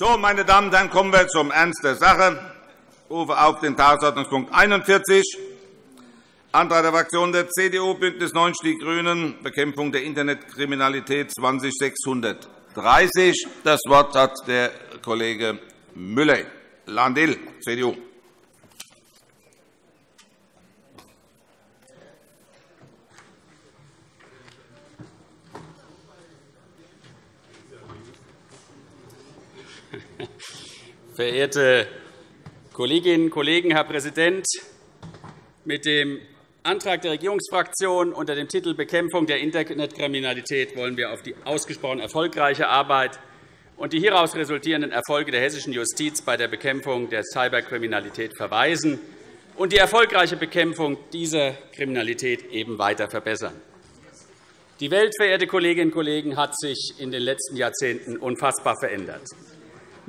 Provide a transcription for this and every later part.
So, meine Damen und Herren, kommen wir zum Ernst der Sache. Ich rufe auf den Tagesordnungspunkt 41, Antrag der Fraktionen der CDU, BÜNDNIS 90 die GRÜNEN, Bekämpfung der Internetkriminalität 20630. Das Wort hat der Kollege Müller, Landil, CDU. Verehrte Kolleginnen und Kollegen, Herr Präsident! Mit dem Antrag der Regierungsfraktion unter dem Titel Bekämpfung der Internetkriminalität wollen wir auf die ausgesprochen erfolgreiche Arbeit und die hieraus resultierenden Erfolge der hessischen Justiz bei der Bekämpfung der Cyberkriminalität verweisen und die erfolgreiche Bekämpfung dieser Kriminalität eben weiter verbessern. Die Welt, verehrte Kolleginnen und Kollegen, hat sich in den letzten Jahrzehnten unfassbar verändert.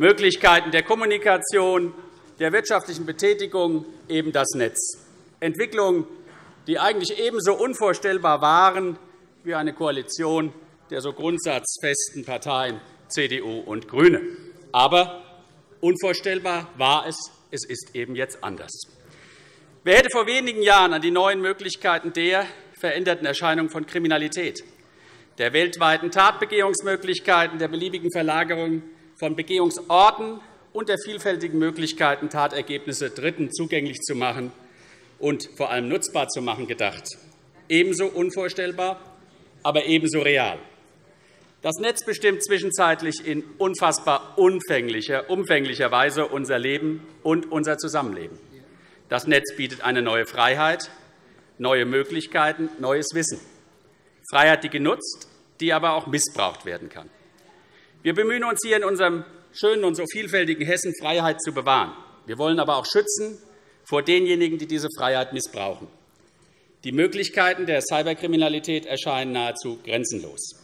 Möglichkeiten der Kommunikation, der wirtschaftlichen Betätigung, eben das Netz. Entwicklungen, die eigentlich ebenso unvorstellbar waren wie eine Koalition der so grundsatzfesten Parteien CDU und GRÜNE. Aber unvorstellbar war es, es ist eben jetzt anders. Wer hätte vor wenigen Jahren an die neuen Möglichkeiten der veränderten Erscheinung von Kriminalität, der weltweiten Tatbegehungsmöglichkeiten, der beliebigen Verlagerung von Begehungsorten und der vielfältigen Möglichkeiten, Tatergebnisse Dritten zugänglich zu machen und vor allem nutzbar zu machen, gedacht. Ebenso unvorstellbar, aber ebenso real. Das Netz bestimmt zwischenzeitlich in unfassbar umfänglicher, umfänglicher Weise unser Leben und unser Zusammenleben. Das Netz bietet eine neue Freiheit, neue Möglichkeiten, neues Wissen. Freiheit, die genutzt, die aber auch missbraucht werden kann. Wir bemühen uns hier in unserem schönen und so vielfältigen Hessen, Freiheit zu bewahren. Wir wollen aber auch schützen vor denjenigen, die diese Freiheit missbrauchen. Die Möglichkeiten der Cyberkriminalität erscheinen nahezu grenzenlos.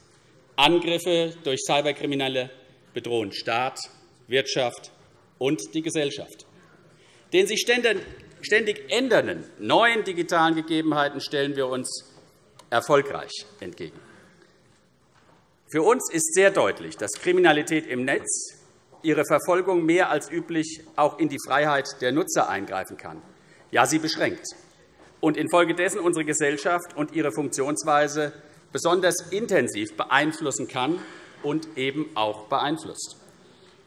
Angriffe durch Cyberkriminelle bedrohen Staat, Wirtschaft und die Gesellschaft. Den sich ständig ändernden neuen digitalen Gegebenheiten stellen wir uns erfolgreich entgegen. Für uns ist sehr deutlich, dass Kriminalität im Netz ihre Verfolgung mehr als üblich auch in die Freiheit der Nutzer eingreifen kann. Ja, sie beschränkt und infolgedessen unsere Gesellschaft und ihre Funktionsweise besonders intensiv beeinflussen kann und eben auch beeinflusst.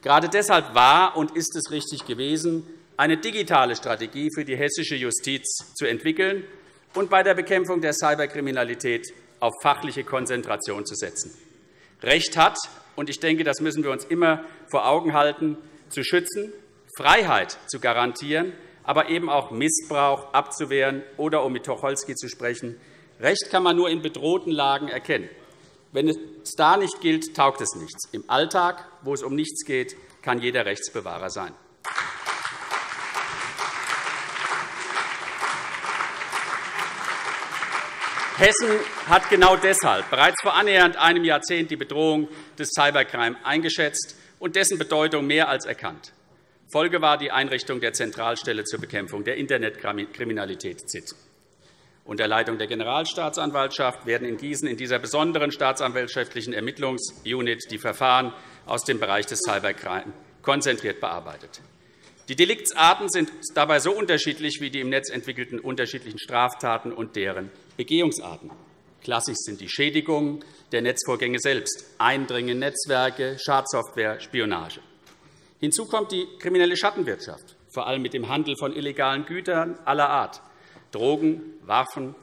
Gerade deshalb war und ist es richtig gewesen, eine digitale Strategie für die hessische Justiz zu entwickeln und bei der Bekämpfung der Cyberkriminalität auf fachliche Konzentration zu setzen. Recht hat, und ich denke, das müssen wir uns immer vor Augen halten, zu schützen, Freiheit zu garantieren, aber eben auch Missbrauch abzuwehren oder, um mit Tucholsky zu sprechen, Recht kann man nur in bedrohten Lagen erkennen. Wenn es da nicht gilt, taugt es nichts. Im Alltag, wo es um nichts geht, kann jeder Rechtsbewahrer sein. Hessen hat genau deshalb bereits vor annähernd einem Jahrzehnt die Bedrohung des Cybercrime eingeschätzt und dessen Bedeutung mehr als erkannt. Folge war die Einrichtung der Zentralstelle zur Bekämpfung der Internetkriminalität ZIT. Unter Leitung der Generalstaatsanwaltschaft werden in Gießen in dieser besonderen staatsanwaltschaftlichen Ermittlungsunit die Verfahren aus dem Bereich des Cybercrime konzentriert bearbeitet. Die Deliktsarten sind dabei so unterschiedlich wie die im Netz entwickelten unterschiedlichen Straftaten und deren Begehungsarten. Klassisch sind die Schädigungen der Netzvorgänge selbst, Eindringen in Netzwerke, Schadsoftware, Spionage. Hinzu kommt die kriminelle Schattenwirtschaft, vor allem mit dem Handel von illegalen Gütern aller Art, Drogen, Waffen,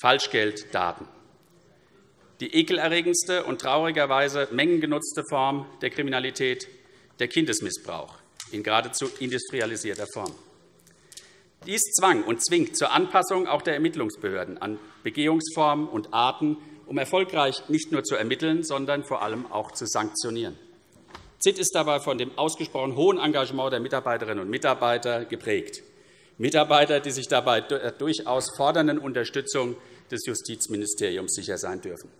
Falschgeld, Daten. Die ekelerregendste und traurigerweise mengengenutzte Form der Kriminalität, der Kindesmissbrauch, in geradezu industrialisierter Form. Dies zwang und zwingt zur Anpassung auch der Ermittlungsbehörden an Begehungsformen und Arten, um erfolgreich nicht nur zu ermitteln, sondern vor allem auch zu sanktionieren. ZIT ist dabei von dem ausgesprochen hohen Engagement der Mitarbeiterinnen und Mitarbeiter geprägt. Mitarbeiter, die sich dabei der durchaus fordernden Unterstützung des Justizministeriums sicher sein dürfen.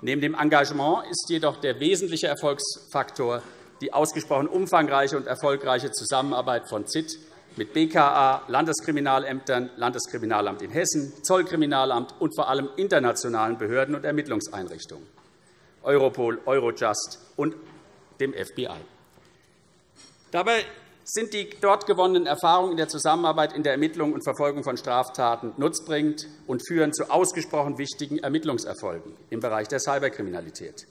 Neben dem Engagement ist jedoch der wesentliche Erfolgsfaktor die ausgesprochen umfangreiche und erfolgreiche Zusammenarbeit von ZIT mit BKA, Landeskriminalämtern, Landeskriminalamt in Hessen, Zollkriminalamt und vor allem internationalen Behörden und Ermittlungseinrichtungen, Europol, Eurojust und dem FBI. Dabei sind die dort gewonnenen Erfahrungen in der Zusammenarbeit in der Ermittlung und Verfolgung von Straftaten nutzbringend und führen zu ausgesprochen wichtigen Ermittlungserfolgen im Bereich der Cyberkriminalität.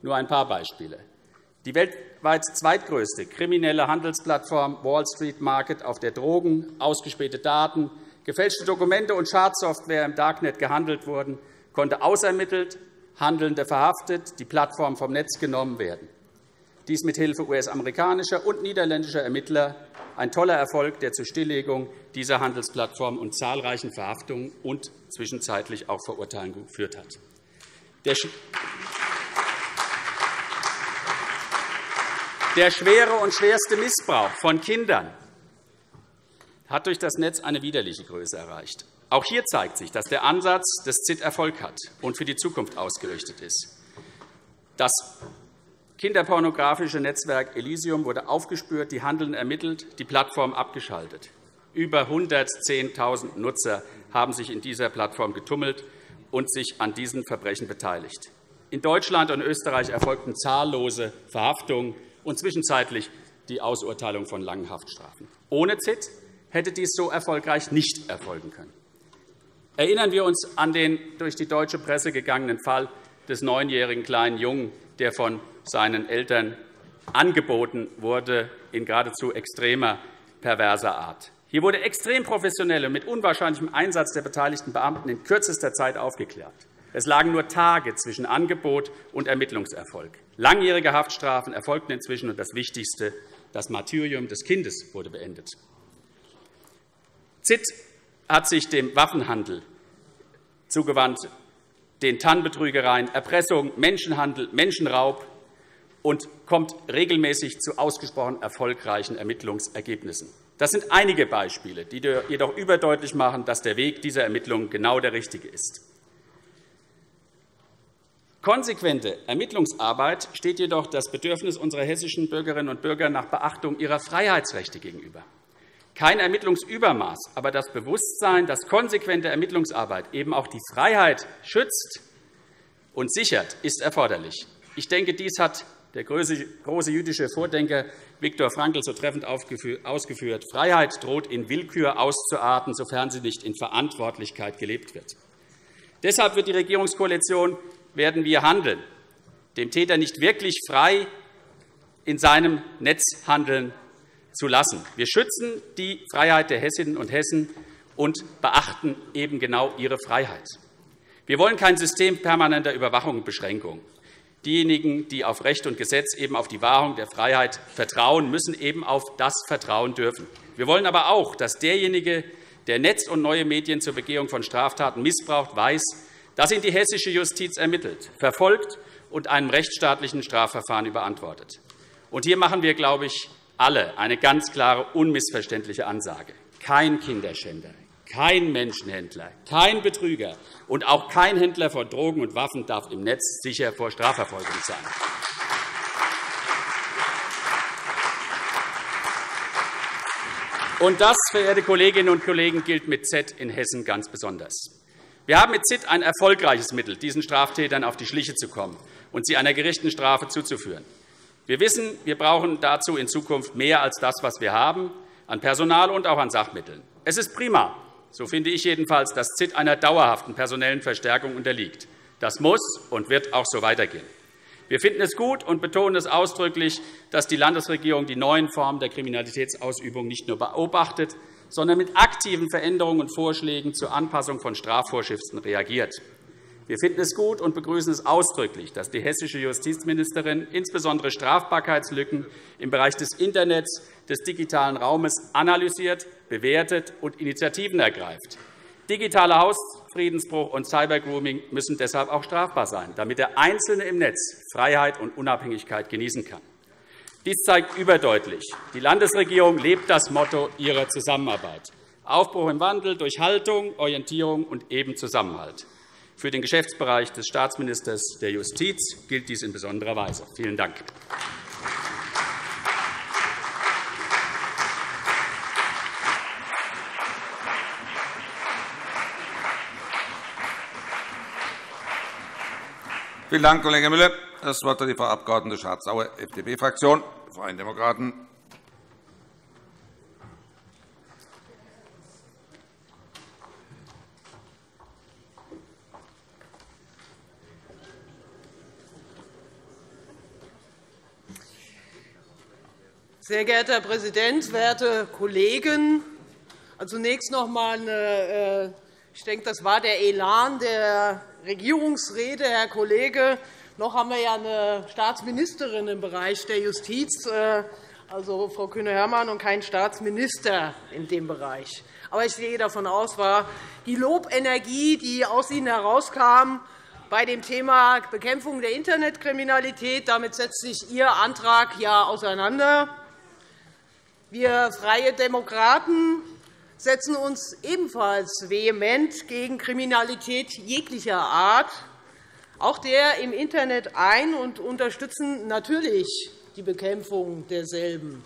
Nur ein paar Beispiele. Die weltweit zweitgrößte kriminelle Handelsplattform Wall Street Market, auf der Drogen, ausgespähte Daten, gefälschte Dokumente und Schadsoftware im Darknet gehandelt wurden, konnte ausermittelt, Handelnde verhaftet, die Plattform vom Netz genommen werden. Dies mit Hilfe US-amerikanischer und niederländischer Ermittler ein toller Erfolg, der zur Stilllegung dieser Handelsplattform und zahlreichen Verhaftungen und zwischenzeitlich auch Verurteilungen geführt hat. Der schwere und schwerste Missbrauch von Kindern hat durch das Netz eine widerliche Größe erreicht. Auch hier zeigt sich, dass der Ansatz des ZIT Erfolg hat und für die Zukunft ausgerichtet ist. Das kinderpornografische Netzwerk Elysium wurde aufgespürt, die Handeln ermittelt, die Plattform abgeschaltet. Über 110.000 Nutzer haben sich in dieser Plattform getummelt und sich an diesen Verbrechen beteiligt. In Deutschland und Österreich erfolgten zahllose Verhaftungen und zwischenzeitlich die Ausurteilung von langen Haftstrafen. Ohne ZIT hätte dies so erfolgreich nicht erfolgen können. Erinnern wir uns an den durch die deutsche Presse gegangenen Fall des neunjährigen kleinen Jungen, der von seinen Eltern angeboten wurde, in geradezu extremer, perverser Art. Hier wurde extrem professionell und mit unwahrscheinlichem Einsatz der beteiligten Beamten in kürzester Zeit aufgeklärt. Es lagen nur Tage zwischen Angebot und Ermittlungserfolg. Langjährige Haftstrafen erfolgten inzwischen, und das Wichtigste, das Martyrium des Kindes wurde beendet. ZIT hat sich dem Waffenhandel zugewandt, den TAN-Betrügereien, Erpressung, Menschenhandel, Menschenraub und kommt regelmäßig zu ausgesprochen erfolgreichen Ermittlungsergebnissen. Das sind einige Beispiele, die jedoch überdeutlich machen, dass der Weg dieser Ermittlungen genau der richtige ist. Konsequente Ermittlungsarbeit steht jedoch das Bedürfnis unserer hessischen Bürgerinnen und Bürger nach Beachtung ihrer Freiheitsrechte gegenüber. Kein Ermittlungsübermaß, aber das Bewusstsein, dass konsequente Ermittlungsarbeit eben auch die Freiheit schützt und sichert, ist erforderlich. Ich denke, dies hat der große jüdische Vordenker Viktor Frankl so treffend ausgeführt. Freiheit droht in Willkür auszuarten, sofern sie nicht in Verantwortlichkeit gelebt wird. Deshalb wird die Regierungskoalition werden wir handeln, dem Täter nicht wirklich frei in seinem Netz handeln zu lassen. Wir schützen die Freiheit der Hessinnen und Hessen und beachten eben genau ihre Freiheit. Wir wollen kein System permanenter Überwachung und Beschränkung. Diejenigen, die auf Recht und Gesetz eben auf die Wahrung der Freiheit vertrauen, müssen eben auf das vertrauen dürfen. Wir wollen aber auch, dass derjenige, der Netz und neue Medien zur Begehung von Straftaten missbraucht, weiß, das ihn die hessische Justiz ermittelt, verfolgt und einem rechtsstaatlichen Strafverfahren überantwortet. Und hier machen wir, glaube ich, alle eine ganz klare, unmissverständliche Ansage. Kein Kinderschänder, kein Menschenhändler, kein Betrüger und auch kein Händler von Drogen und Waffen darf im Netz sicher vor Strafverfolgung sein. Und das, verehrte Kolleginnen und Kollegen, gilt mit Z in Hessen ganz besonders. Wir haben mit ZIT ein erfolgreiches Mittel, diesen Straftätern auf die Schliche zu kommen und sie einer gerechten Strafe zuzuführen. Wir wissen, wir brauchen dazu in Zukunft mehr als das, was wir haben, an Personal und auch an Sachmitteln. Es ist prima, so finde ich jedenfalls, dass ZIT einer dauerhaften personellen Verstärkung unterliegt. Das muss und wird auch so weitergehen. Wir finden es gut und betonen es ausdrücklich, dass die Landesregierung die neuen Formen der Kriminalitätsausübung nicht nur beobachtet, sondern mit aktiven Veränderungen und Vorschlägen zur Anpassung von Strafvorschriften reagiert. Wir finden es gut und begrüßen es ausdrücklich, dass die hessische Justizministerin insbesondere Strafbarkeitslücken im Bereich des Internets, des digitalen Raumes analysiert, bewertet und Initiativen ergreift. Digitaler Hausfriedensbruch und Cybergrooming müssen deshalb auch strafbar sein, damit der Einzelne im Netz Freiheit und Unabhängigkeit genießen kann. Dies zeigt überdeutlich, die Landesregierung lebt das Motto ihrer Zusammenarbeit. Aufbruch im Wandel durch Haltung, Orientierung und eben Zusammenhalt. Für den Geschäftsbereich des Staatsministers der Justiz gilt dies in besonderer Weise. Vielen Dank. Vielen Dank, Kollege Müller. Das Wort hat die Frau Abg. Schardt-Sauer, FDP-Fraktion, Freien Demokraten. Sehr geehrter Herr Präsident, werte Kollegen! Zunächst noch einmal eine äh, ich denke, das war der Elan der Regierungsrede, Herr Kollege. Noch haben wir ja eine Staatsministerin im Bereich der Justiz, äh, also Frau Kühne-Hörmann, und keinen Staatsminister in dem Bereich. Aber ich gehe davon aus, war die Lobenergie, die aus Ihnen herauskam, bei dem Thema Bekämpfung der Internetkriminalität. Damit setzt sich Ihr Antrag ja auseinander. Wir Freie Demokraten setzen uns ebenfalls vehement gegen Kriminalität jeglicher Art, auch der im Internet ein, und unterstützen natürlich die Bekämpfung derselben.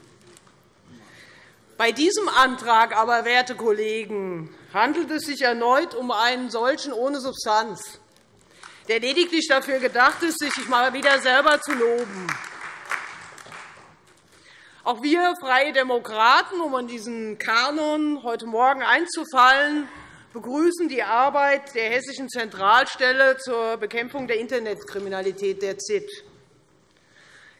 Bei diesem Antrag aber, werte Kollegen, handelt es sich erneut um einen solchen ohne Substanz, der lediglich dafür gedacht ist, sich mal wieder selber zu loben. Auch wir Freie Demokraten, um an diesen Kanon heute Morgen einzufallen, begrüßen die Arbeit der Hessischen Zentralstelle zur Bekämpfung der Internetkriminalität, der ZIT.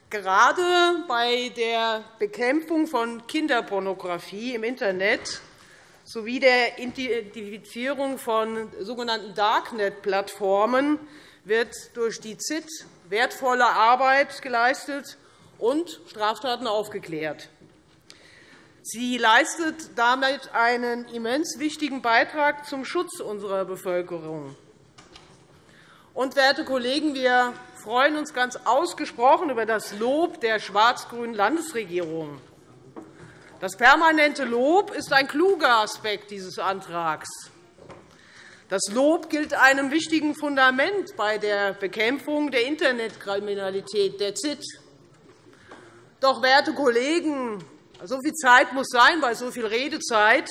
Gerade bei der Bekämpfung von Kinderpornografie im Internet sowie der Identifizierung von sogenannten Darknet-Plattformen wird durch die ZIT wertvolle Arbeit geleistet und Straftaten aufgeklärt. Sie leistet damit einen immens wichtigen Beitrag zum Schutz unserer Bevölkerung. Und, werte Kollegen, wir freuen uns ganz ausgesprochen über das Lob der schwarz-grünen Landesregierung. Das permanente Lob ist ein kluger Aspekt dieses Antrags. Das Lob gilt einem wichtigen Fundament bei der Bekämpfung der Internetkriminalität, der ZIT. Doch, werte Kollegen, so viel Zeit muss sein bei so viel Redezeit.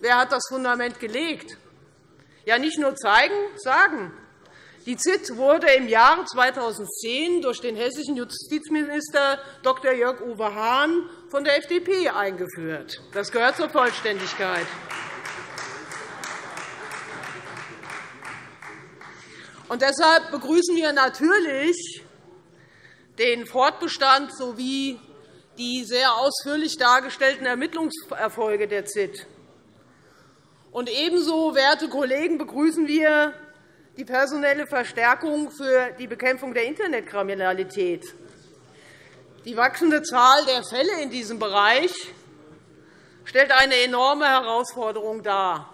Wer hat das Fundament gelegt? Ja, nicht nur zeigen, sagen. Die ZIT wurde im Jahre 2010 durch den hessischen Justizminister Dr. Jörg-Uwe Hahn von der FDP eingeführt. Das gehört zur Vollständigkeit. Und deshalb begrüßen wir natürlich den Fortbestand sowie die sehr ausführlich dargestellten Ermittlungserfolge der ZIT. Und ebenso, werte Kollegen, begrüßen wir die personelle Verstärkung für die Bekämpfung der Internetkriminalität. Die wachsende Zahl der Fälle in diesem Bereich stellt eine enorme Herausforderung dar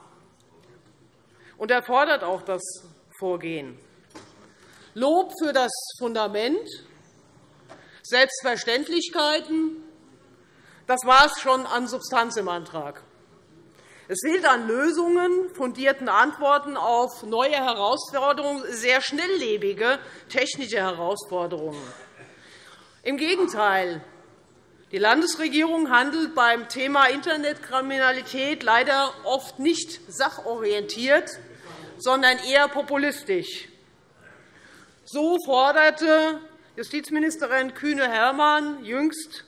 und erfordert auch das Vorgehen. Lob für das Fundament Selbstverständlichkeiten, das war es schon an Substanz im Antrag. Es fehlt an Lösungen, fundierten Antworten auf neue Herausforderungen, sehr schnelllebige technische Herausforderungen. Im Gegenteil. Die Landesregierung handelt beim Thema Internetkriminalität leider oft nicht sachorientiert, sondern eher populistisch. So forderte Justizministerin Kühne-Hermann jüngst,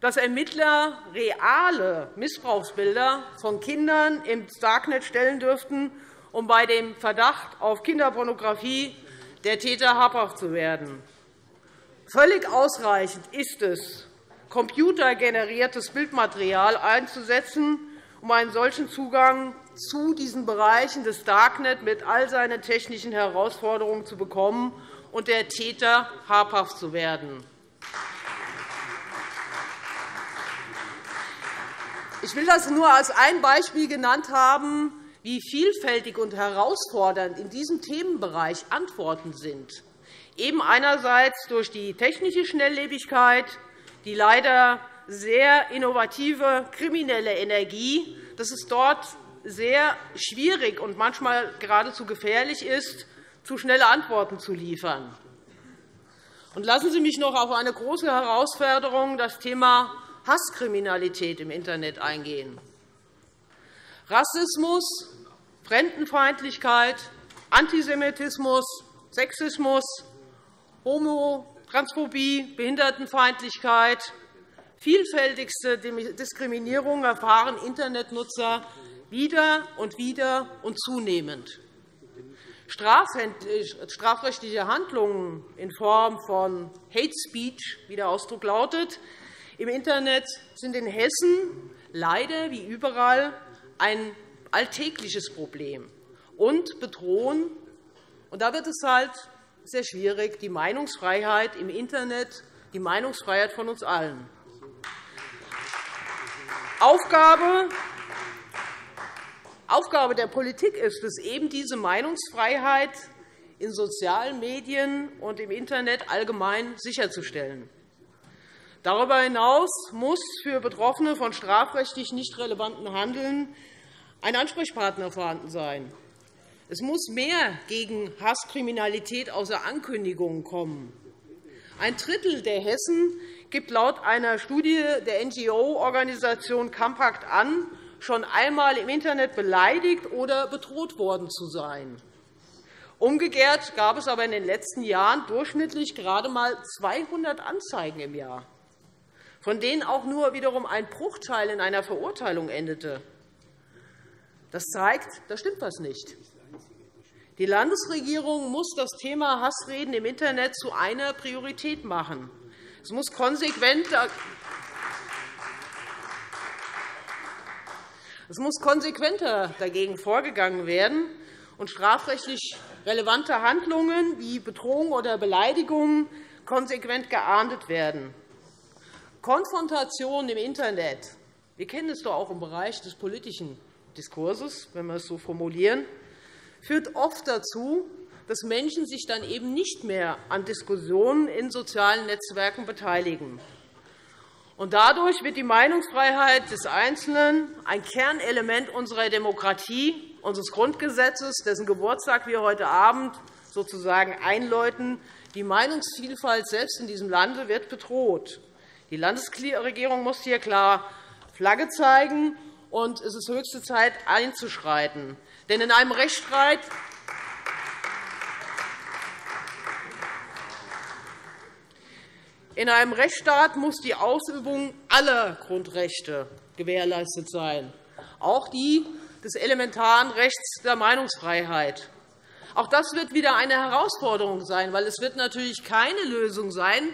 dass Ermittler reale Missbrauchsbilder von Kindern im Darknet stellen dürften, um bei dem Verdacht auf Kinderpornografie der Täter habhaft zu werden. Völlig ausreichend ist es, computergeneriertes Bildmaterial einzusetzen, um einen solchen Zugang zu diesen Bereichen des Darknet mit all seinen technischen Herausforderungen zu bekommen und der Täter habhaft zu werden. Ich will das nur als ein Beispiel genannt haben, wie vielfältig und herausfordernd in diesem Themenbereich Antworten sind. Eben einerseits durch die technische Schnelllebigkeit, die leider sehr innovative kriminelle Energie, dass es dort sehr schwierig und manchmal geradezu gefährlich ist, zu schnelle Antworten zu liefern. Lassen Sie mich noch auf eine große Herausforderung, das Thema Hasskriminalität im Internet, eingehen. Rassismus, Fremdenfeindlichkeit, Antisemitismus, Sexismus, Homo, Transphobie, Behindertenfeindlichkeit, vielfältigste Diskriminierung erfahren Internetnutzer wieder und wieder und zunehmend strafrechtliche Handlungen in Form von Hate Speech, wie der Ausdruck lautet, im Internet sind in Hessen leider wie überall ein alltägliches Problem und bedrohen, und da wird es halt sehr schwierig, die Meinungsfreiheit im Internet, die Meinungsfreiheit von uns allen. Aufgabe Aufgabe der Politik ist es, eben diese Meinungsfreiheit in sozialen Medien und im Internet allgemein sicherzustellen. Darüber hinaus muss für Betroffene von strafrechtlich nicht relevanten Handeln ein Ansprechpartner vorhanden sein. Es muss mehr gegen Hasskriminalität außer Ankündigungen kommen. Ein Drittel der Hessen gibt laut einer Studie der NGO-Organisation Compact an, schon einmal im Internet beleidigt oder bedroht worden zu sein. Umgekehrt gab es aber in den letzten Jahren durchschnittlich gerade einmal 200 Anzeigen im Jahr, von denen auch nur wiederum ein Bruchteil in einer Verurteilung endete. Das zeigt, da stimmt etwas nicht. Die Landesregierung muss das Thema Hassreden im Internet zu einer Priorität machen. Es muss konsequent es muss konsequenter dagegen vorgegangen werden und strafrechtlich relevante Handlungen wie Bedrohung oder Beleidigung konsequent geahndet werden. Konfrontation im Internet, wir kennen es doch auch im Bereich des politischen Diskurses, wenn wir es so formulieren, führt oft dazu, dass Menschen sich dann eben nicht mehr an Diskussionen in sozialen Netzwerken beteiligen. Und dadurch wird die Meinungsfreiheit des Einzelnen ein Kernelement unserer Demokratie, unseres Grundgesetzes, dessen Geburtstag wir heute Abend sozusagen einläuten. Die Meinungsvielfalt selbst in diesem Lande wird bedroht. Die Landesregierung muss hier klar Flagge zeigen, und es ist höchste Zeit, einzuschreiten. Denn in einem Rechtsstreit In einem Rechtsstaat muss die Ausübung aller Grundrechte gewährleistet sein, auch die des elementaren Rechts der Meinungsfreiheit. Auch das wird wieder eine Herausforderung sein, weil es wird natürlich keine Lösung sein,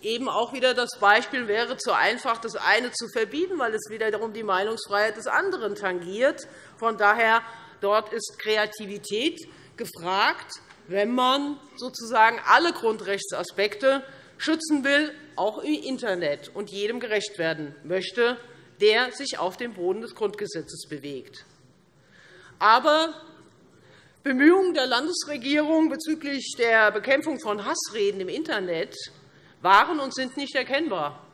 eben auch wieder das Beispiel wäre zu einfach, das eine zu verbieten, weil es wiederum die Meinungsfreiheit des anderen tangiert. Von daher dort ist Kreativität gefragt, wenn man sozusagen alle Grundrechtsaspekte schützen will, auch im Internet, und jedem gerecht werden möchte, der sich auf dem Boden des Grundgesetzes bewegt. Aber Bemühungen der Landesregierung bezüglich der Bekämpfung von Hassreden im Internet waren und sind nicht erkennbar.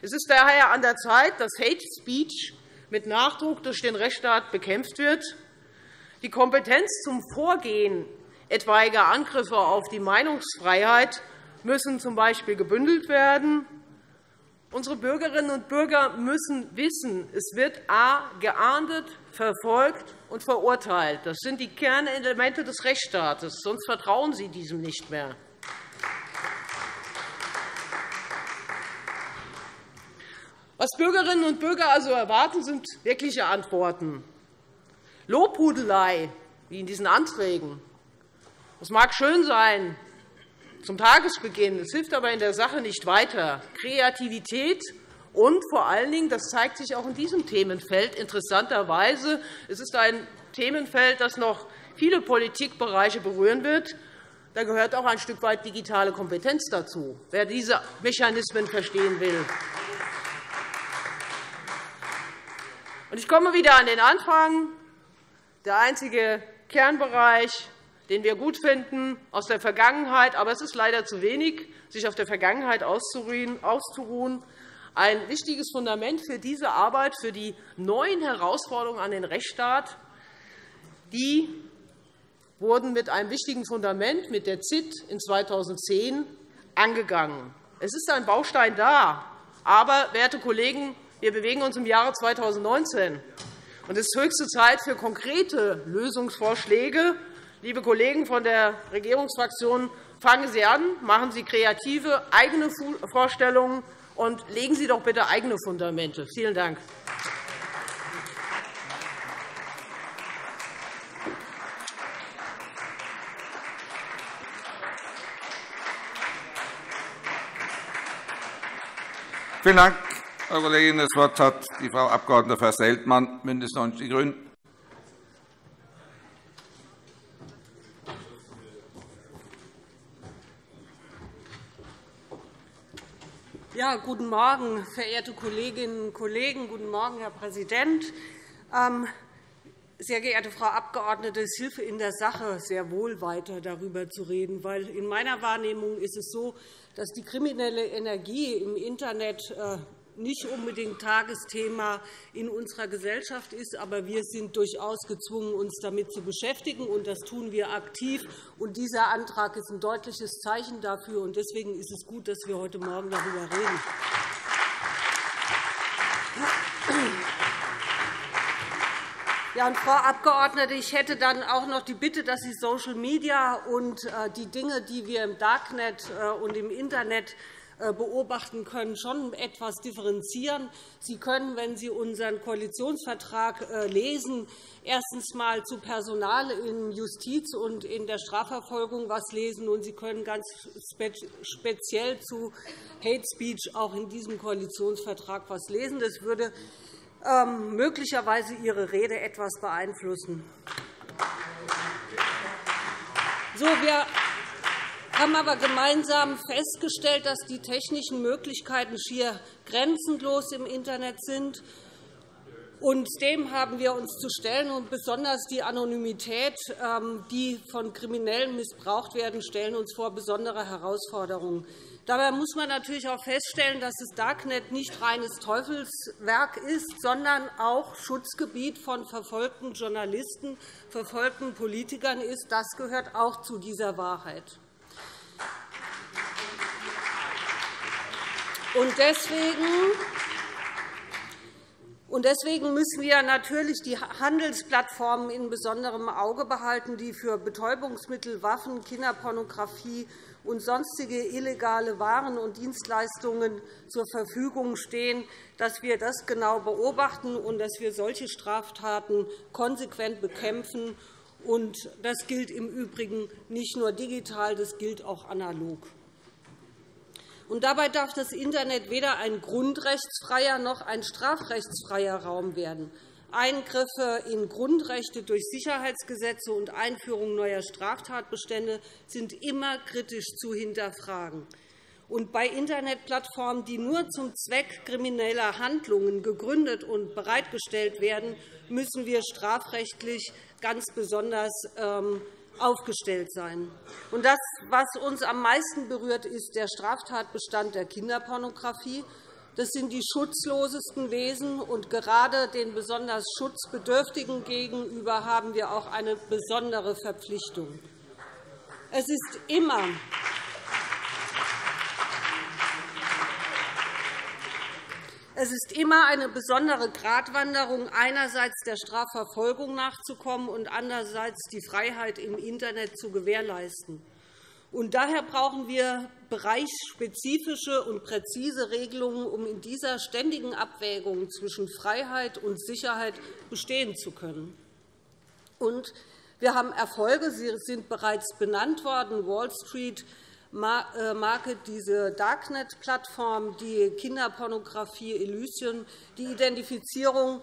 Es ist daher an der Zeit, dass Hate Speech mit Nachdruck durch den Rechtsstaat bekämpft wird. Die Kompetenz zum Vorgehen etwaiger Angriffe auf die Meinungsfreiheit müssen z. B. gebündelt werden. Unsere Bürgerinnen und Bürger müssen wissen, es wird a. geahndet, verfolgt und verurteilt. Das sind die Kernelemente des Rechtsstaates. Sonst vertrauen Sie diesem nicht mehr. Was Bürgerinnen und Bürger also erwarten, sind wirkliche Antworten. Lobhudelei, wie in diesen Anträgen. Es mag schön sein, zum Tagesbeginn. Es hilft aber in der Sache nicht weiter. Kreativität und vor allen Dingen, das zeigt sich auch in diesem Themenfeld interessanterweise, es ist ein Themenfeld, das noch viele Politikbereiche berühren wird. Da gehört auch ein Stück weit digitale Kompetenz dazu, wer diese Mechanismen verstehen will. Ich komme wieder an den Anfang. Der einzige Kernbereich den wir gut finden aus der Vergangenheit. Aber es ist leider zu wenig, sich auf der Vergangenheit auszuruhen. Ein wichtiges Fundament für diese Arbeit, für die neuen Herausforderungen an den Rechtsstaat, die wurden mit einem wichtigen Fundament, mit der ZIT in 2010, angegangen. Es ist ein Baustein da. Aber, werte Kollegen, wir bewegen uns im Jahre 2019. Es ist höchste Zeit für konkrete Lösungsvorschläge, Liebe Kollegen von der Regierungsfraktion, fangen Sie an, machen Sie kreative, eigene Vorstellungen und legen Sie doch bitte eigene Fundamente. Vielen Dank. Vielen Dank, Frau Kollegin. Das Wort hat die Frau Abg. Verseltmann, BÜNDNIS 90 die GRÜNEN. Ja, guten Morgen, verehrte Kolleginnen und Kollegen. Guten Morgen, Herr Präsident. Ähm, sehr geehrte Frau Abgeordnete, es hilft in der Sache sehr wohl, weiter darüber zu reden. Weil in meiner Wahrnehmung ist es so, dass die kriminelle Energie im Internet äh, nicht unbedingt Tagesthema in unserer Gesellschaft ist. Aber wir sind durchaus gezwungen, uns damit zu beschäftigen, und das tun wir aktiv. Und dieser Antrag ist ein deutliches Zeichen dafür. Und deswegen ist es gut, dass wir heute Morgen darüber reden. Ja, und Frau Abgeordnete, ich hätte dann auch noch die Bitte, dass Sie Social Media und äh, die Dinge, die wir im Darknet äh, und im Internet beobachten können, schon etwas differenzieren. Sie können, wenn Sie unseren Koalitionsvertrag äh, lesen, erstens einmal zu Personal in Justiz und in der Strafverfolgung etwas lesen, und Sie können ganz speziell zu Hate Speech auch in diesem Koalitionsvertrag etwas lesen. Das würde ähm, möglicherweise Ihre Rede etwas beeinflussen. So, wir haben aber gemeinsam festgestellt, dass die technischen Möglichkeiten schier grenzenlos im Internet sind. Und dem haben wir uns zu stellen. Und besonders die Anonymität, ähm, die von Kriminellen missbraucht werden, stellen uns vor besondere Herausforderungen. Dabei muss man natürlich auch feststellen, dass das Darknet nicht reines Teufelswerk ist, sondern auch Schutzgebiet von verfolgten Journalisten, verfolgten Politikern ist. Das gehört auch zu dieser Wahrheit. Und deswegen deswegen müssen wir natürlich die Handelsplattformen in besonderem Auge behalten, die für Betäubungsmittel, Waffen, Kinderpornografie und sonstige illegale Waren und Dienstleistungen zur Verfügung stehen, dass wir das genau beobachten und dass wir solche Straftaten konsequent bekämpfen. Das gilt im Übrigen nicht nur digital, das gilt auch analog. Und dabei darf das Internet weder ein grundrechtsfreier noch ein strafrechtsfreier Raum werden. Eingriffe in Grundrechte durch Sicherheitsgesetze und Einführung neuer Straftatbestände sind immer kritisch zu hinterfragen. Und bei Internetplattformen, die nur zum Zweck krimineller Handlungen gegründet und bereitgestellt werden, müssen wir strafrechtlich ganz besonders ähm, aufgestellt sein. das, was uns am meisten berührt, ist der Straftatbestand der Kinderpornografie. Das sind die schutzlosesten Wesen. und Gerade den besonders Schutzbedürftigen gegenüber haben wir auch eine besondere Verpflichtung. Es ist immer Es ist immer eine besondere Gratwanderung, einerseits der Strafverfolgung nachzukommen und andererseits die Freiheit im Internet zu gewährleisten. Und daher brauchen wir bereichsspezifische und präzise Regelungen, um in dieser ständigen Abwägung zwischen Freiheit und Sicherheit bestehen zu können. Und wir haben Erfolge. Sie sind bereits benannt worden. Wall Street Marke diese Darknet-Plattform, die Kinderpornografie Elysium, die Identifizierung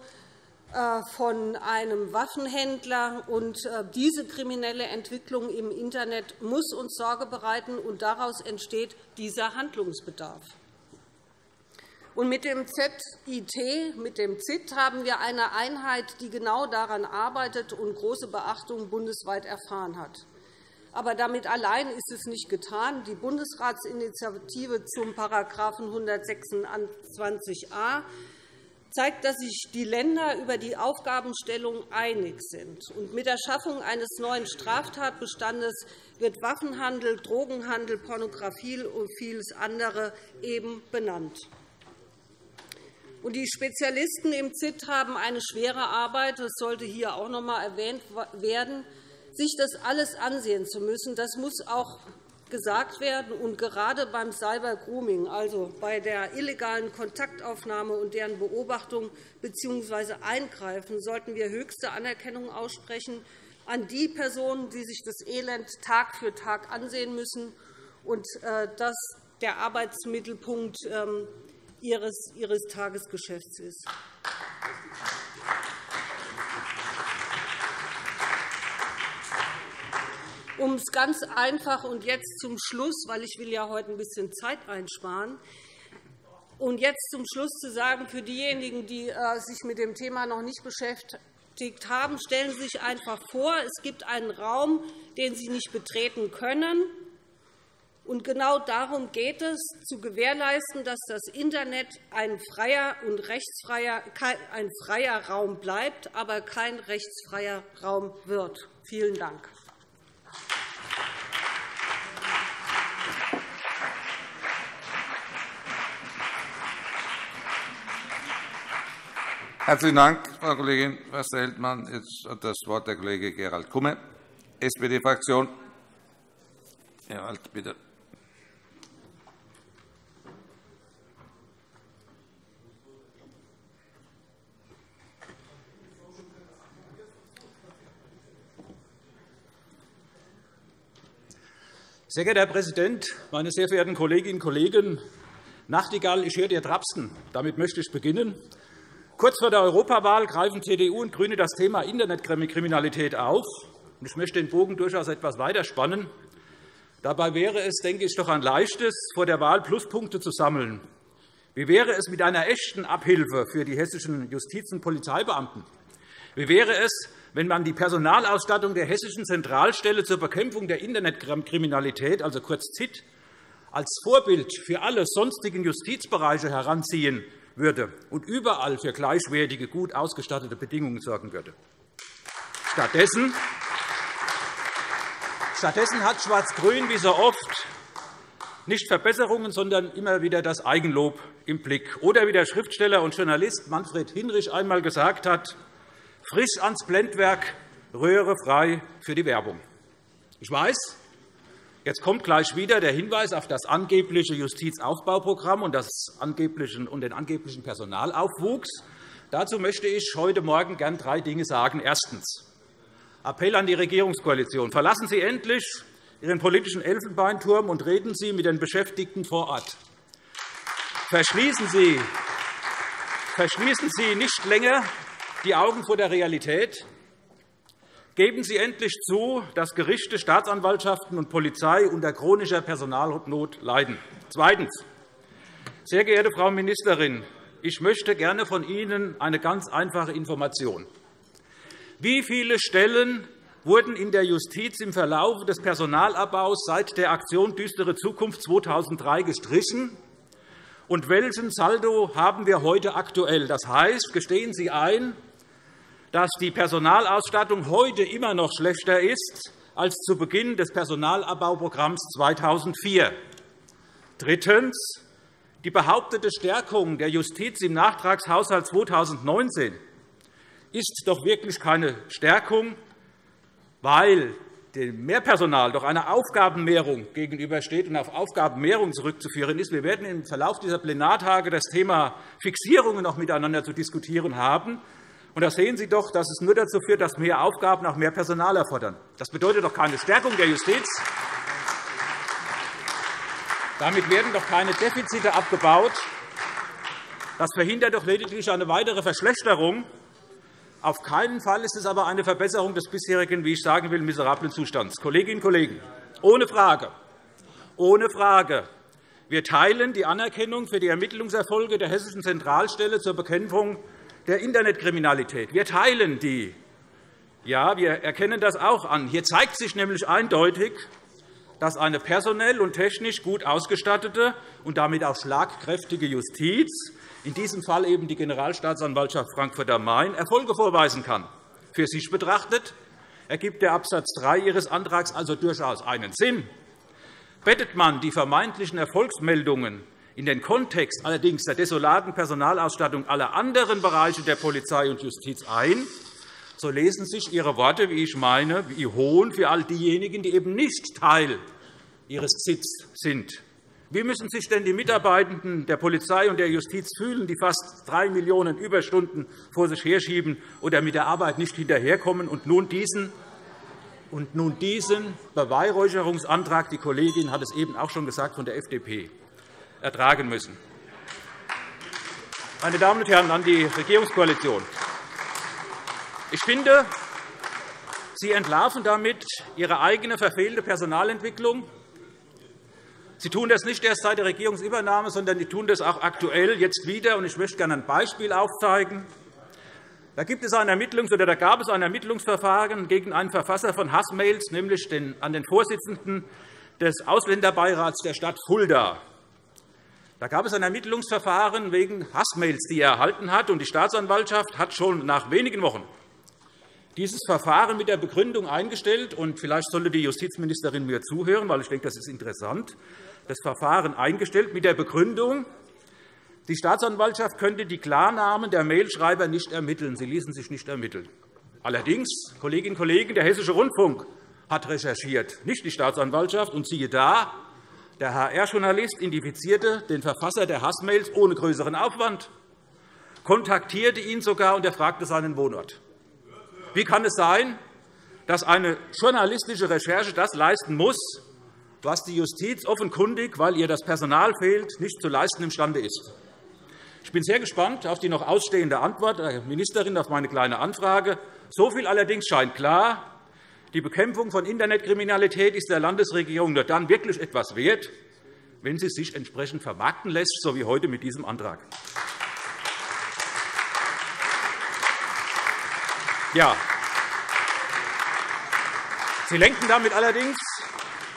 äh, von einem Waffenhändler. Und äh, diese kriminelle Entwicklung im Internet muss uns Sorge bereiten, und daraus entsteht dieser Handlungsbedarf. Und mit dem ZIT, mit dem ZIT haben wir eine Einheit, die genau daran arbeitet und große Beachtung bundesweit erfahren hat. Aber damit allein ist es nicht getan. Die Bundesratsinitiative zum § 126a zeigt, dass sich die Länder über die Aufgabenstellung einig sind. mit der Schaffung eines neuen Straftatbestandes wird Waffenhandel, Drogenhandel, Pornografie und vieles andere eben benannt. Die Spezialisten im ZIT haben eine schwere Arbeit. Das sollte hier auch noch einmal erwähnt werden sich das alles ansehen zu müssen, das muss auch gesagt werden. Und gerade beim Cybergrooming, also bei der illegalen Kontaktaufnahme und deren Beobachtung bzw. Eingreifen, sollten wir höchste Anerkennung aussprechen an die Personen, die sich das Elend Tag für Tag ansehen müssen und äh, dass der Arbeitsmittelpunkt ähm, ihres Tagesgeschäfts ist. Um es ganz einfach und jetzt zum Schluss, weil ich will ja heute ein bisschen Zeit einsparen, und jetzt zum Schluss zu sagen, für diejenigen, die äh, sich mit dem Thema noch nicht beschäftigt haben, stellen Sie sich einfach vor, es gibt einen Raum, den Sie nicht betreten können. Und genau darum geht es, zu gewährleisten, dass das Internet ein freier und rechtsfreier, ein freier Raum bleibt, aber kein rechtsfreier Raum wird. Vielen Dank. Herzlichen Dank, Frau Kollegin Förster-Heldmann. Jetzt hat das Wort der Kollege Gerald Kumme, SPD-Fraktion. Gerald, bitte. Sehr geehrter Herr Präsident, meine sehr verehrten Kolleginnen und Kollegen! Nachtigall, ich höre dir trapsen. Damit möchte ich beginnen. Kurz vor der Europawahl greifen CDU und GRÜNE das Thema Internetkriminalität auf. Ich möchte den Bogen durchaus etwas weiter spannen. Dabei wäre es, denke ich, doch ein leichtes, vor der Wahl Pluspunkte zu sammeln. Wie wäre es mit einer echten Abhilfe für die hessischen Justiz- und Polizeibeamten? Wie wäre es, wenn man die Personalausstattung der Hessischen Zentralstelle zur Bekämpfung der Internetkriminalität, also kurz ZIT, als Vorbild für alle sonstigen Justizbereiche heranziehen würde und überall für gleichwertige, gut ausgestattete Bedingungen sorgen würde. Stattdessen Stattdessen hat Schwarz-Grün wie so oft nicht Verbesserungen, sondern immer wieder das Eigenlob im Blick. Oder wie der Schriftsteller und Journalist Manfred Hinrich einmal gesagt hat, frisch ans Blendwerk, Röhre frei für die Werbung. Ich weiß, Jetzt kommt gleich wieder der Hinweis auf das angebliche Justizaufbauprogramm und, das angeblichen, und den angeblichen Personalaufwuchs. Dazu möchte ich heute Morgen gern drei Dinge sagen. Erstens. Appell an die Regierungskoalition. Verlassen Sie endlich Ihren politischen Elfenbeinturm und reden Sie mit den Beschäftigten vor Ort. Verschließen Sie, verschließen Sie nicht länger die Augen vor der Realität. Geben Sie endlich zu, dass Gerichte, Staatsanwaltschaften und Polizei unter chronischer Personalnot leiden. Zweitens. Sehr geehrte Frau Ministerin, ich möchte gerne von Ihnen eine ganz einfache Information. Wie viele Stellen wurden in der Justiz im Verlauf des Personalabbaus seit der Aktion Düstere Zukunft 2003 gestrichen? Und welchen Saldo haben wir heute aktuell? Das heißt, gestehen Sie ein, dass die Personalausstattung heute immer noch schlechter ist als zu Beginn des Personalabbauprogramms 2004. Drittens. Die behauptete Stärkung der Justiz im Nachtragshaushalt 2019 ist doch wirklich keine Stärkung, weil dem Mehrpersonal doch eine Aufgabenmehrung gegenübersteht und auf Aufgabenmehrung zurückzuführen ist. Wir werden im Verlauf dieser Plenartage das Thema Fixierungen noch miteinander zu diskutieren haben. Und da sehen Sie doch, dass es nur dazu führt, dass mehr Aufgaben auch mehr Personal erfordern. Das bedeutet doch keine Stärkung der Justiz. Damit werden doch keine Defizite abgebaut. Das verhindert doch lediglich eine weitere Verschlechterung. Auf keinen Fall ist es aber eine Verbesserung des bisherigen, wie ich sagen will, miserablen Zustands. Kolleginnen und Kollegen, ohne Frage, ohne Frage, wir teilen die Anerkennung für die Ermittlungserfolge der Hessischen Zentralstelle zur Bekämpfung der Internetkriminalität. Wir teilen die. Ja, wir erkennen das auch an. Hier zeigt sich nämlich eindeutig, dass eine personell und technisch gut ausgestattete und damit auch schlagkräftige Justiz, in diesem Fall eben die Generalstaatsanwaltschaft Frankfurt am Main, Erfolge vorweisen kann. Für sich betrachtet ergibt der Abs. 3 Ihres Antrags also durchaus einen Sinn. Bettet man die vermeintlichen Erfolgsmeldungen in den Kontext allerdings der desolaten Personalausstattung aller anderen Bereiche der Polizei und Justiz ein, so lesen sich Ihre Worte, wie ich meine, wie Hohn für all diejenigen, die eben nicht Teil Ihres ZITs sind. Wie müssen sich denn die Mitarbeitenden der Polizei und der Justiz fühlen, die fast drei Millionen Überstunden vor sich herschieben oder mit der Arbeit nicht hinterherkommen und nun diesen und nun diesen Beweihräucherungsantrag, die Kollegin hat es eben auch schon gesagt, von der FDP ertragen müssen. meine Damen und Herren, an die Regierungskoalition. Ich finde, Sie entlarven damit Ihre eigene verfehlte Personalentwicklung. Sie tun das nicht erst seit der Regierungsübernahme, sondern Sie tun das auch aktuell jetzt wieder. Ich möchte gerne ein Beispiel aufzeigen. Da, gibt es ein Ermittlungs oder da gab es ein Ermittlungsverfahren gegen einen Verfasser von Hassmails, nämlich an den Vorsitzenden des Ausländerbeirats der Stadt Fulda. Da gab es ein Ermittlungsverfahren wegen Hassmails, die er erhalten hat. Die Staatsanwaltschaft hat schon nach wenigen Wochen dieses Verfahren mit der Begründung eingestellt. Und vielleicht sollte die Justizministerin mir zuhören, weil ich denke, das ist interessant. Das Verfahren eingestellt mit der Begründung, die Staatsanwaltschaft könnte die Klarnamen der Mailschreiber nicht ermitteln. Sie ließen sich nicht ermitteln. Allerdings, Kolleginnen und Kollegen, der Hessische Rundfunk hat recherchiert, nicht die Staatsanwaltschaft. Und siehe da, der HR-Journalist identifizierte den Verfasser der Hassmails ohne größeren Aufwand, kontaktierte ihn sogar und er fragte seinen Wohnort. Wie kann es sein, dass eine journalistische Recherche das leisten muss, was die Justiz offenkundig, weil ihr das Personal fehlt, nicht zu leisten imstande ist? Ich bin sehr gespannt auf die noch ausstehende Antwort der Ministerin auf meine Kleine Anfrage. So viel allerdings scheint klar. Die Bekämpfung von Internetkriminalität ist der Landesregierung nur dann wirklich etwas wert, wenn sie sich entsprechend vermarkten lässt, so wie heute mit diesem Antrag. Ja. Sie lenken damit allerdings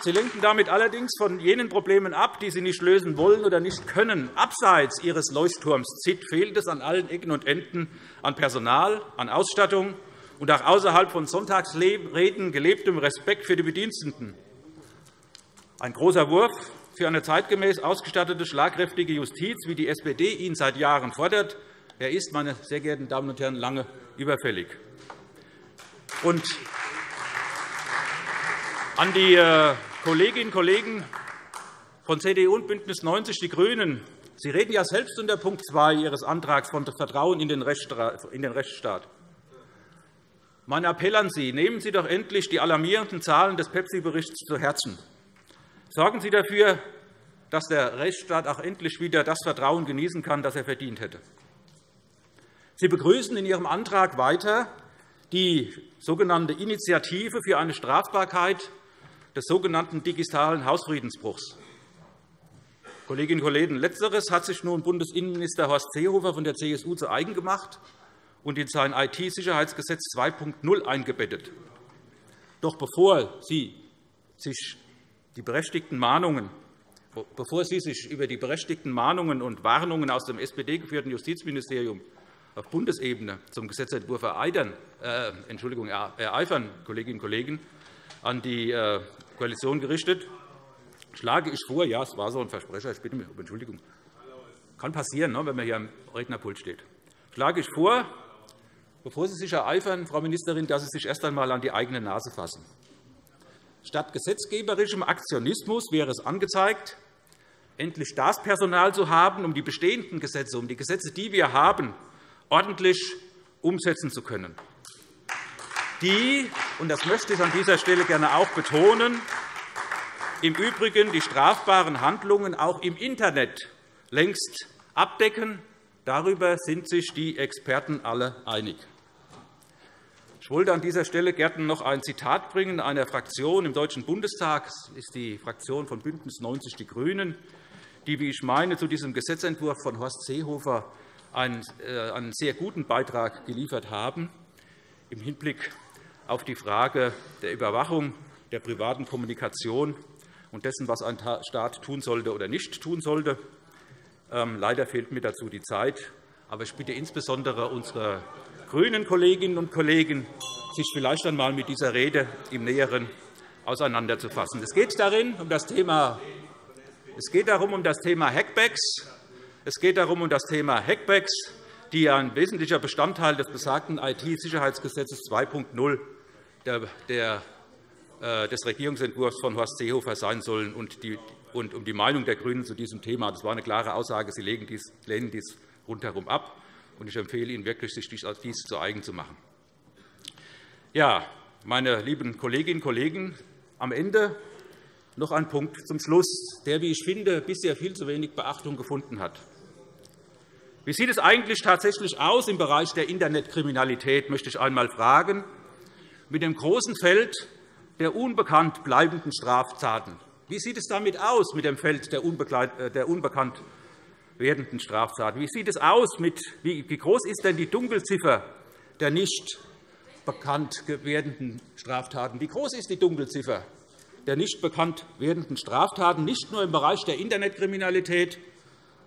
Sie lenken damit allerdings von jenen Problemen ab, die Sie nicht lösen wollen oder nicht können. Abseits Ihres Leuchtturms ZIT fehlt es an allen Ecken und Enden an Personal, an Ausstattung und auch außerhalb von Sonntagsreden gelebtem Respekt für die Bediensteten. Ein großer Wurf für eine zeitgemäß ausgestattete, schlagkräftige Justiz, wie die SPD ihn seit Jahren fordert. Er ist, meine sehr geehrten Damen und Herren, lange überfällig. Und an die äh, Kolleginnen und Kollegen von CDU und BÜNDNIS 90 die GRÜNEN. Sie reden ja selbst unter Punkt 2 Ihres Antrags von Vertrauen in den Rechtsstaat. Mein Appell an Sie, nehmen Sie doch endlich die alarmierenden Zahlen des PEPSI-Berichts zu Herzen. Sorgen Sie dafür, dass der Rechtsstaat auch endlich wieder das Vertrauen genießen kann, das er verdient hätte. Sie begrüßen in Ihrem Antrag weiter die sogenannte Initiative für eine Strafbarkeit des sogenannten digitalen Hausfriedensbruchs. Kolleginnen und Kollegen, Letzteres hat sich nun Bundesinnenminister Horst Seehofer von der CSU zu eigen gemacht und in sein IT-Sicherheitsgesetz 2.0 eingebettet. Doch bevor Sie sich die berechtigten Mahnungen Bevor Sie sich über die berechtigten Mahnungen und Warnungen aus dem SPD-geführten Justizministerium auf Bundesebene zum Gesetzentwurf ereifern, äh, Entschuldigung, ereifern, Kolleginnen und Kollegen, an die äh, Koalition gerichtet, schlage ich vor, ja, es war so ein Versprecher, ich bitte um Entschuldigung, kann passieren, ne, wenn man hier am Rednerpult steht, schlage ich vor, bevor Sie sich ereifern, Frau Ministerin, dass Sie sich erst einmal an die eigene Nase fassen. Statt gesetzgeberischem Aktionismus wäre es angezeigt, endlich das Personal zu haben, um die bestehenden Gesetze, um die Gesetze, die wir haben, ordentlich umsetzen zu können. Die, und das möchte ich an dieser Stelle gerne auch betonen, im Übrigen die strafbaren Handlungen auch im Internet längst abdecken. Darüber sind sich die Experten alle einig. Ich wollte an dieser Stelle gerne noch ein Zitat bringen einer Fraktion im Deutschen Bundestag. Das ist die Fraktion von BÜNDNIS 90 die GRÜNEN, die, wie ich meine, zu diesem Gesetzentwurf von Horst Seehofer einen äh, sehr guten Beitrag geliefert haben im Hinblick auf die Frage der Überwachung der privaten Kommunikation und dessen, was ein Staat tun sollte oder nicht tun sollte. Ähm, leider fehlt mir dazu die Zeit. Aber ich bitte insbesondere unsere grünen Kolleginnen und Kollegen, sich vielleicht einmal mit dieser Rede im Näheren auseinanderzufassen. Es geht darin um das Thema es geht darum, um das Thema Hackbacks. Es geht darum, um das Thema Hackbacks, die ein wesentlicher Bestandteil des besagten IT-Sicherheitsgesetzes 2.0 äh, des Regierungsentwurfs von Horst Seehofer sein sollen und um die Meinung der GRÜNEN zu diesem Thema. Das war eine klare Aussage. Sie lehnen dies rundherum ab. Ich empfehle Ihnen wirklich, sich dies zu eigen zu machen. Ja, meine lieben Kolleginnen und Kollegen, am Ende noch ein Punkt zum Schluss, der, wie ich finde, bisher viel zu wenig Beachtung gefunden hat. Wie sieht es eigentlich tatsächlich aus im Bereich der Internetkriminalität, möchte ich einmal fragen, mit dem großen Feld der unbekannt bleibenden Straftaten. Wie sieht es damit aus mit dem Feld der äh, unbekannt werdenden Straftaten? Wie sieht es aus wie groß ist denn die Dunkelziffer der nicht bekannt werdenden Straftaten? Wie groß ist die Dunkelziffer der nicht bekannt werdenden Straftaten, nicht nur im Bereich der Internetkriminalität,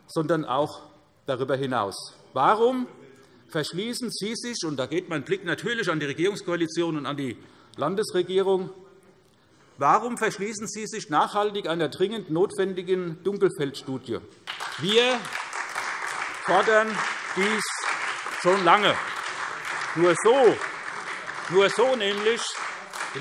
sondern auch darüber hinaus? Warum verschließen Sie sich, und da geht mein Blick natürlich an die Regierungskoalition und an die Landesregierung, Warum verschließen Sie sich nachhaltig einer dringend notwendigen Dunkelfeldstudie? Wir fordern dies schon lange. Nur so, nur so nämlich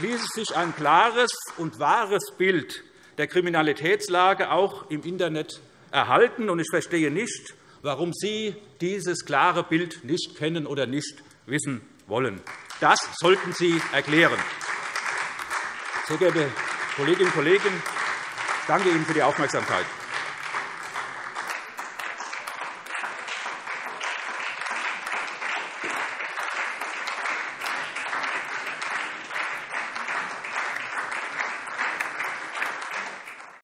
ließe sich ein klares und wahres Bild der Kriminalitätslage auch im Internet erhalten. Ich verstehe nicht, warum Sie dieses klare Bild nicht kennen oder nicht wissen wollen. Das sollten Sie erklären. Sehr geehrte Kolleginnen und Kollegen, ich danke Ihnen für die Aufmerksamkeit.